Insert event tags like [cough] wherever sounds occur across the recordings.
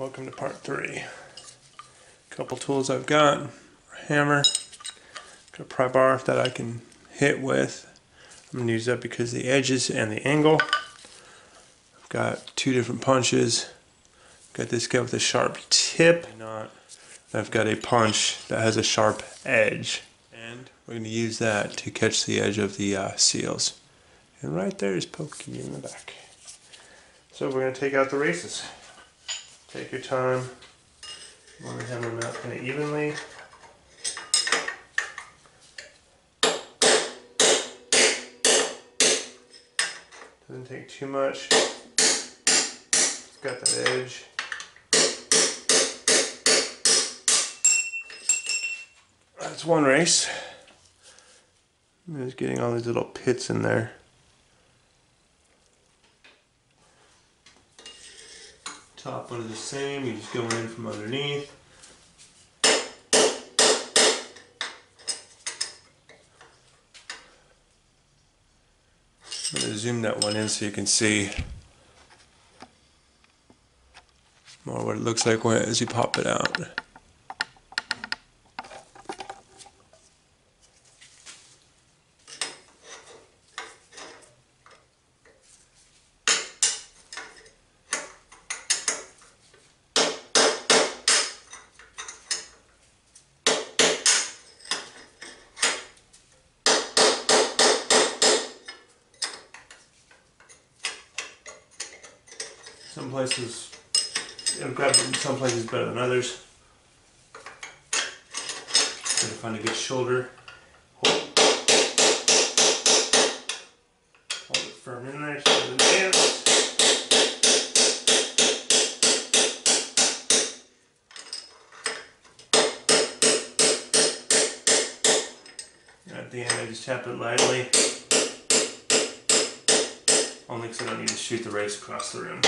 welcome to part three. A Couple tools I've got, a hammer, got a pry bar that I can hit with. I'm gonna use that because the edges and the angle. I've got two different punches. Got this guy with a sharp tip. Not. I've got a punch that has a sharp edge. And we're gonna use that to catch the edge of the uh, seals. And right there is Pokey in the back. So we're gonna take out the races. Take your time. You want to hammer them out kind of evenly. Doesn't take too much. It's got that edge. That's one race. I'm just getting all these little pits in there. Top one is the same, you're just going in from underneath. I'm going to zoom that one in so you can see more what it looks like as you pop it out. Some places it'll grab it some places better than others. Gotta find a good shoulder. Hold, it firm in there so it doesn't. At the end I just tap it lightly. Only because I don't need to shoot the race across the room.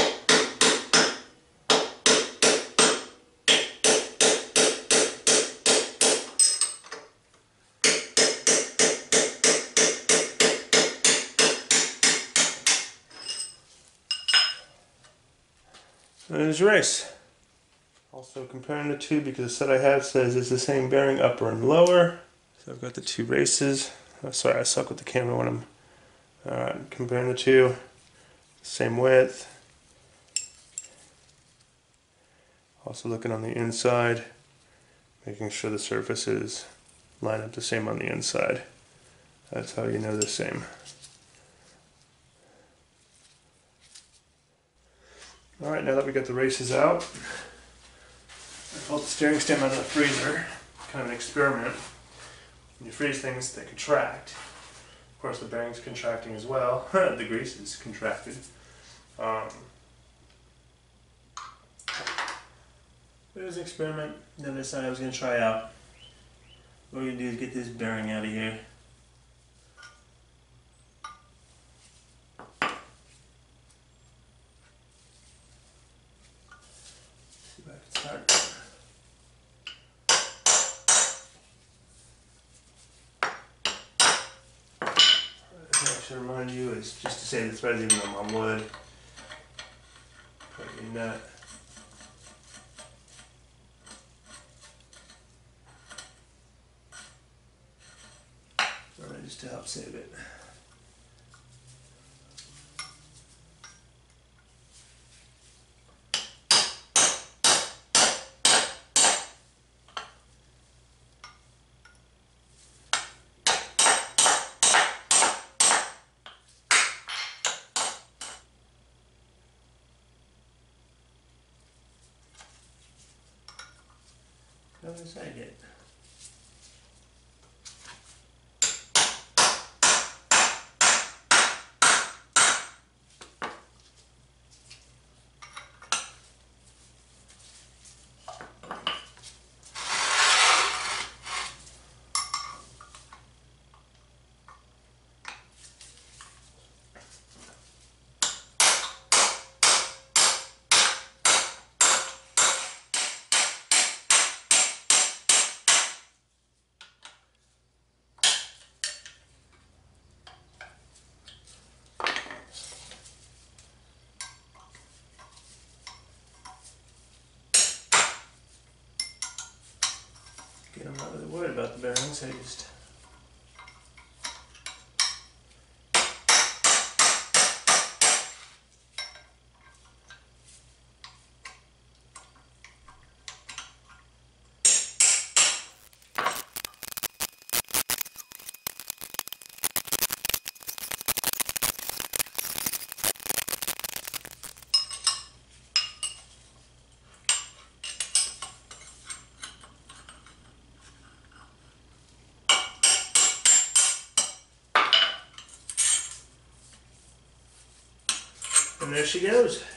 And your race. Also comparing the two because the set I have says it's the same bearing upper and lower. So I've got the two races. Oh, sorry, I suck with the camera when I'm Alright, comparing the two. Same width. Also looking on the inside, making sure the surfaces line up the same on the inside. That's how you know the same. Alright, now that we got the races out, I pulled the steering stem out of the freezer. Kind of an experiment. When you freeze things, they contract. Of course, the bearing's contracting as well. [laughs] the grease is contracted. Um, it was an experiment that I decided I was going to try out. What we're going to do is get this bearing out of here. See if I can start. What I should remind you is say even on my wood. Put in that. Just to help save it. Other side it. sized. And there she goes.